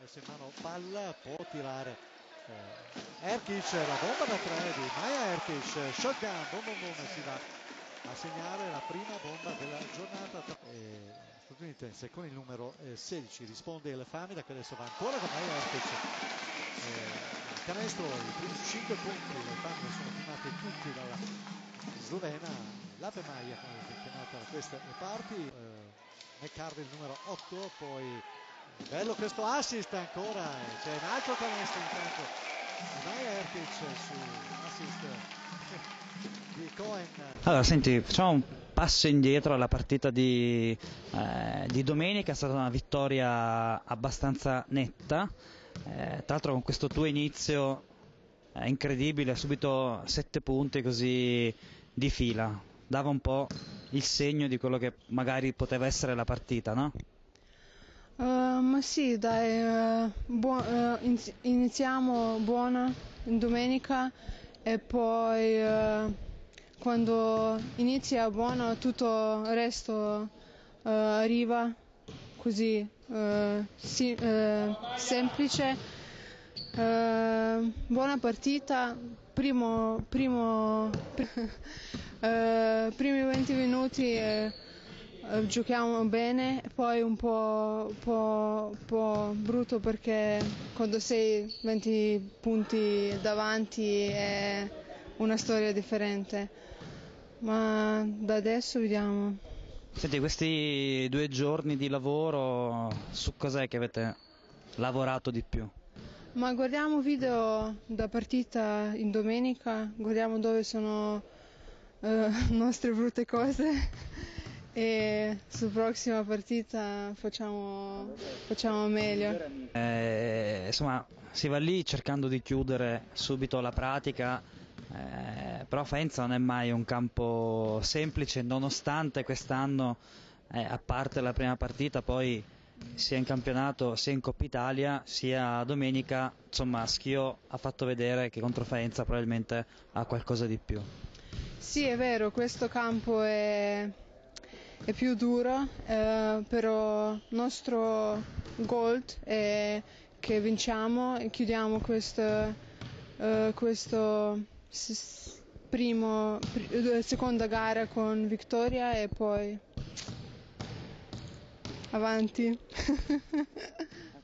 messo in mano palla, può tirare eh, Erkic, la bomba da tre di Maya Erkic, shotgun, boom boom boom, si va a segnare la prima bomba della giornata. E statunitense con il numero eh, 16 risponde il Famida che adesso va ancora con Maya Erkic. Eh, canestro, i primi 5 punti del Famida sono firmati tutti dalla slovena, Lape Maia che è chiamata da queste parti. Eh, McCarvey il numero 8, poi bello questo assist ancora, c'è un altro canestro intanto Vai Ertic su assist. Di Cohen. Allora senti, facciamo un passo indietro alla partita di, eh, di domenica, è stata una vittoria abbastanza netta, eh, tra l'altro con questo tuo inizio è incredibile, subito 7 punti così di fila, dava un po' il segno di quello che magari poteva essere la partita, no? Uh, ma sì, dai, uh, buo- uh, iniziamo buona domenica e poi quando inizia buono tutto il resto arriva così si- semplice. buona partita, primo, primo primi 20 minuti eh, eh, giochiamo bene, poi un po', po', po', brutto perché quando sei 20 punti davanti è una storia differente, ma da adesso vediamo. Senti, questi due giorni di lavoro, su cos'è che avete lavorato di più? Ma guardiamo video da partita in domenica, guardiamo dove sono uh, nostre brutte cose e su prossima partita facciamo, facciamo meglio. Eh, insomma, si va lì cercando di chiudere subito la pratica, eh, però Faenza non è mai un campo semplice, nonostante quest'anno, eh, a parte la prima partita, poi sia in campionato sia in Coppa Italia, sia domenica, insomma, Schio ha fatto vedere che contro Faenza probabilmente ha qualcosa di più. Sì, è vero, questo campo è, è più duro, eh, però il nostro gold è che vinciamo e chiudiamo questo, eh, questo primo, pr- seconda gara con vittoria e poi avanti.